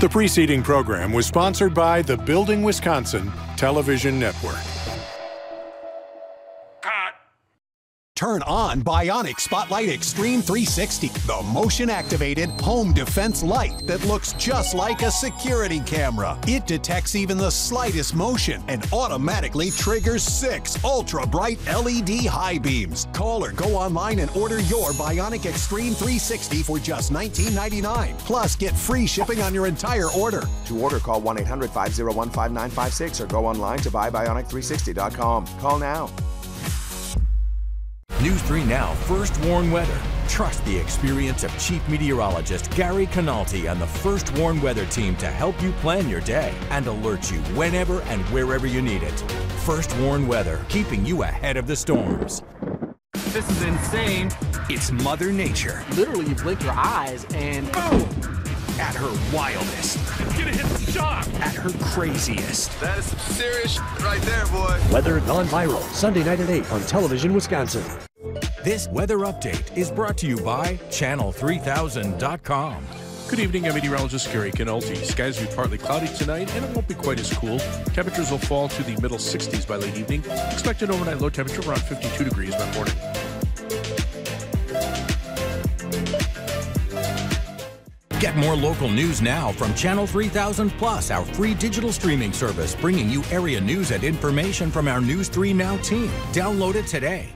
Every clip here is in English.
The preceding program was sponsored by the Building Wisconsin Television Network. Turn on Bionic Spotlight Extreme 360, the motion activated home defense light that looks just like a security camera. It detects even the slightest motion and automatically triggers six ultra bright LED high beams. Call or go online and order your Bionic Extreme 360 for just $19.99. Plus, get free shipping on your entire order. To order, call 1 800 501 5956 or go online to buybionic360.com. Call now. News 3 Now First Warn Weather. Trust the experience of Chief Meteorologist Gary Cannalte and the First Warn Weather team to help you plan your day and alert you whenever and wherever you need it. First Warn Weather, keeping you ahead of the storms. This is insane. It's Mother Nature. Literally, you blink your eyes and boom! At her wildest. It's gonna hit the shock. At her craziest. That is some serious right there, boy. Weather Gone Viral, Sunday night at 8 on Television Wisconsin. This weather update is brought to you by Channel3000.com. Good evening, I'm meteorologist Gary Cannalte. Skies will be partly cloudy tonight, and it won't be quite as cool. Temperatures will fall to the middle 60s by late evening. Expect an overnight low temperature around 52 degrees by morning. Get more local news now from Channel 3000 Plus, our free digital streaming service, bringing you area news and information from our News 3 Now team. Download it today.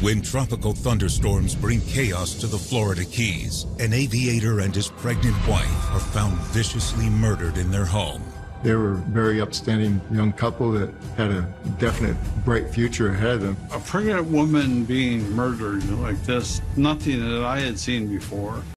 When tropical thunderstorms bring chaos to the Florida Keys, an aviator and his pregnant wife are found viciously murdered in their home. They were a very upstanding young couple that had a definite bright future ahead of them. A pregnant woman being murdered like this, nothing that I had seen before.